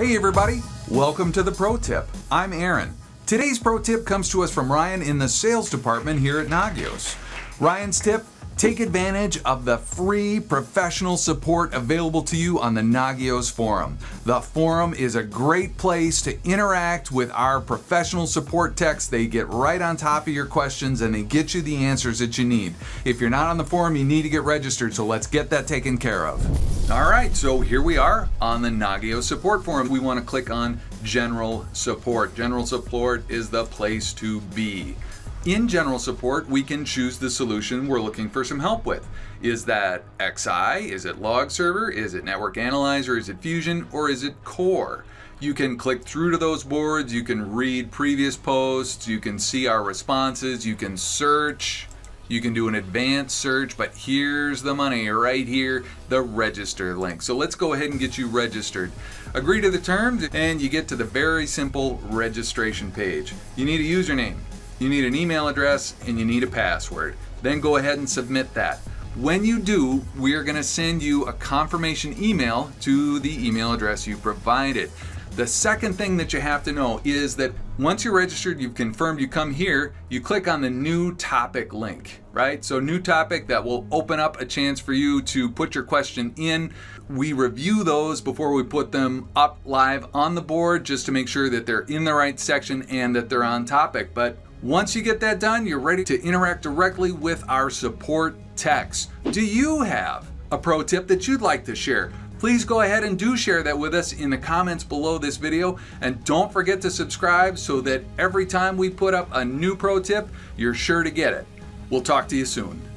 Hey everybody, welcome to the Pro Tip. I'm Aaron. Today's Pro Tip comes to us from Ryan in the sales department here at Nagios. Ryan's tip, take advantage of the free professional support available to you on the Nagios forum. The forum is a great place to interact with our professional support techs. They get right on top of your questions and they get you the answers that you need. If you're not on the forum, you need to get registered, so let's get that taken care of. All right, so here we are on the Nagios support forum. We want to click on General Support. General Support is the place to be. In General Support, we can choose the solution we're looking for some help with. Is that XI? Is it Log Server? Is it Network Analyzer? Is it Fusion? Or is it Core? You can click through to those boards, you can read previous posts, you can see our responses, you can search, you can do an advanced search, but here's the money right here, the register link. So let's go ahead and get you registered. Agree to the terms and you get to the very simple registration page. You need a username, you need an email address, and you need a password. Then go ahead and submit that. When you do, we are gonna send you a confirmation email to the email address you provided. The second thing that you have to know is that once you're registered, you've confirmed you come here, you click on the new topic link, right? So new topic that will open up a chance for you to put your question in. We review those before we put them up live on the board just to make sure that they're in the right section and that they're on topic. But once you get that done, you're ready to interact directly with our support techs. Do you have a pro tip that you'd like to share? Please go ahead and do share that with us in the comments below this video. And don't forget to subscribe so that every time we put up a new pro tip, you're sure to get it. We'll talk to you soon.